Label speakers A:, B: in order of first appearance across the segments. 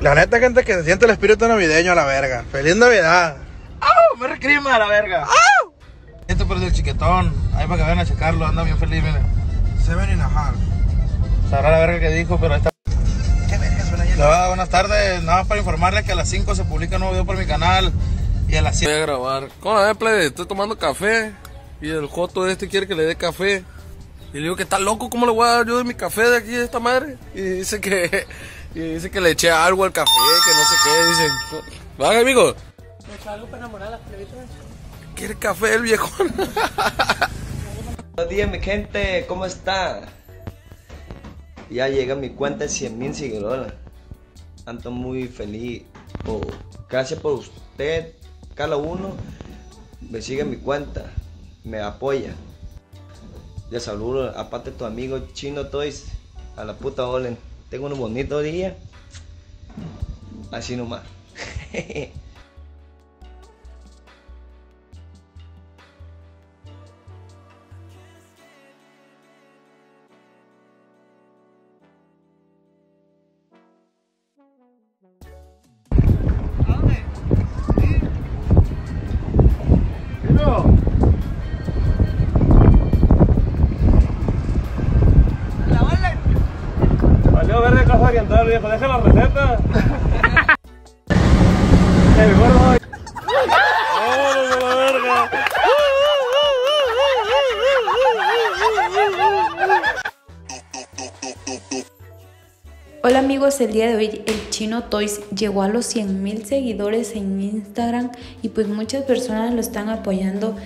A: La neta, gente, que se siente el espíritu navideño a la verga. ¡Feliz Navidad! ¡Au! ¡Me recrima a la verga! ¡Au! Esto por el chiquetón. Ahí para que vayan a checarlo. Anda bien feliz, miren. Seven and a half. Sabrá la verga que dijo, pero ahí está. ¿Qué verga suena ahí? Hola, buenas tardes. Nada más para informarles que a las 5 se publica un nuevo video por mi canal. Y a las 7.
B: Voy a grabar. ¿Cómo la ven, plebe? Estoy tomando café. Y el joto este quiere que le dé café. Y le digo que está loco, ¿cómo le voy a dar yo de mi café de aquí de esta madre? Y dice que. Y dice que le eché algo al café, que no sé qué. Dice. Vaya, amigo.
C: ¿Me echó algo para enamorar a las plebitas?
B: ¿Quiere café el viejo?
D: Buenos días mi gente, ¿cómo está? Ya llega mi cuenta de 100 mil seguidores. Ando muy feliz. Oh, gracias por usted, cada uno. Me sigue mi cuenta, me apoya. Ya saludo, aparte tu amigo Chino Toys, a la puta Olen. Tengo un bonito día. Así nomás.
E: viejo. Deja la receta. El gordo. ¡Vámonos a la verga!
F: Hola amigos, el día de hoy el chino Toys llegó a los 100 mil seguidores en Instagram y pues muchas personas lo están apoyando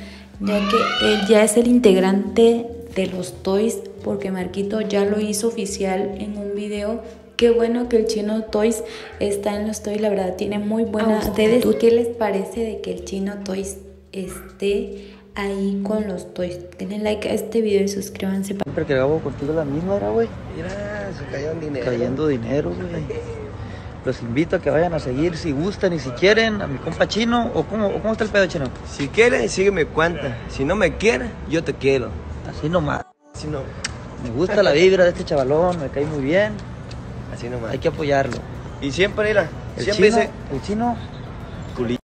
F: ya que él ya es el integrante de los Toys porque Marquito ya lo hizo oficial en un video. Qué bueno que el chino Toys está en los Toys, la verdad tiene muy buena... ¿A ustedes qué les parece de que el chino Toys esté ahí con los Toys? Denle like a este video y suscríbanse. para
G: Siempre que grabo contigo la misma era, güey.
D: Mira, se cayó el dinero.
G: Cayendo dinero, güey. Los invito a que vayan a seguir si gustan y si quieren a mi compa chino. ¿O cómo, o cómo está el pedo chino?
D: Si quieres, sigue mi cuenta. Si no me quieres, yo te quiero.
G: Así nomás.
D: Si no,
G: Me gusta la vibra de este chavalón, me cae muy bien.
D: Así nomás.
G: Hay que apoyarlo.
D: Y siempre, mira,
G: El
D: siempre
G: chino,
D: dice
G: el chino.